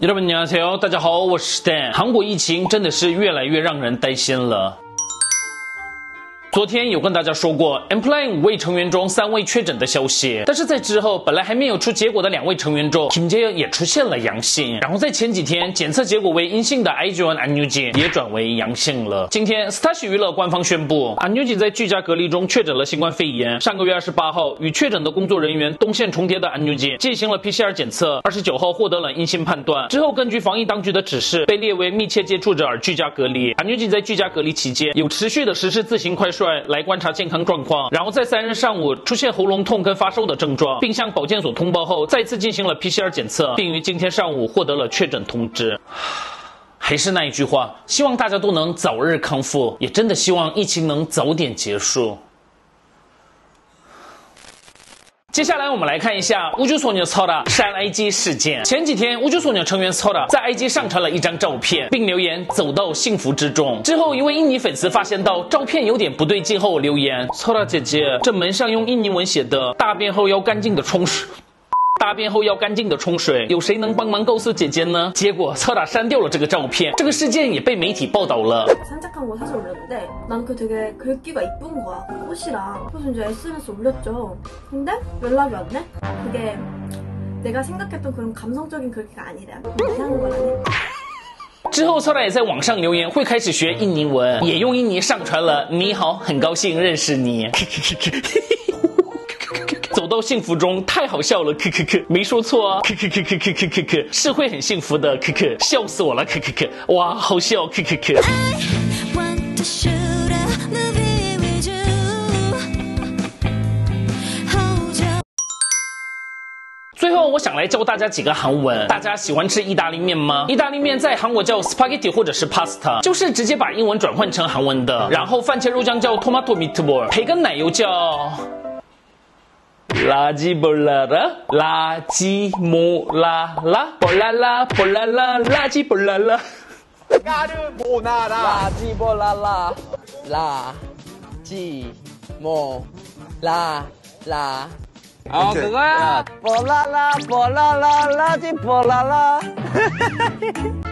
여러분안녕하세요大家好，我是 Dan。韩国疫情真的是越来越让人担心了。 昨天有跟大家说过 e m p l o y 五位成员中三位确诊的消息，但是在之后本来还没有出结果的两位成员中，Kim Jae 也出现了阳性。然后在前几天检测结果为阴性的 IGN An New Jin 也转为阳性了。今天 Stash 娱乐官方宣布，ANUJIN 在居家隔离中确诊了新冠肺炎。上个月二十八号，与确诊的工作人员东线重叠的 ANUJIN 进行了 PCR 检测，二十九号获得了阴性判断。之后根据防疫当局的指示，被列为密切接触者而居家隔离。ANUJIN 在居家隔离期间有持续的实施自行快速来观察。健康状况，然后在三日上午出现喉咙痛跟发烧的症状，并向保健所通报后，再次进行了 PCR 检测，并于今天上午获得了确诊通知。还是那一句话，希望大家都能早日康复，也真的希望疫情能早点结束。接下来我们来看一下乌九索尼操的删 IG 事件。前几天，乌九索尼成员操的在 IG 上传了一张照片，并留言“走到幸福之中”。之后，一位印尼粉丝发现到照片有点不对劲后留言：“操的姐姐，这门上用印尼文写的‘大便后要干净的冲水’。”大便后要干净的冲水，有谁能帮忙告诉姐姐呢？结果侧打删掉了这个照片，这个事件也被媒体报道了。산책한거사진올렸는데난그되게글귀가이쁜거야꽃이랑그래서이제 SNS 에올렸죠근데연락이왔네그게내가생각했던그런감성적인글귀가아니래이상한거라네之后，侧打也在网上留言，会开始学印尼文，也用印尼上传了“你好，很高兴认识你”。 走到幸福中，太好笑了，可可可，没说错啊，可可可可可可可可，是会很幸福的，可可，笑死我了，可可可，哇，好笑，可可可。最后，我想来教大家几个韩文。大家喜欢吃意大利面吗？意大利面在韩国叫 spaghetti 或者是 pasta，就是直接把英文转换成韩文的。然后番茄肉酱叫 tomato meatball，培根奶油叫。 라지볼라라? 라지모라라? 볼라라 볼라라 라지 볼라라. 까르보나라. 라지 볼라라 라지모라라. 아 어, 그거야? 아, 볼랄라 볼랄라 라지볼랄라.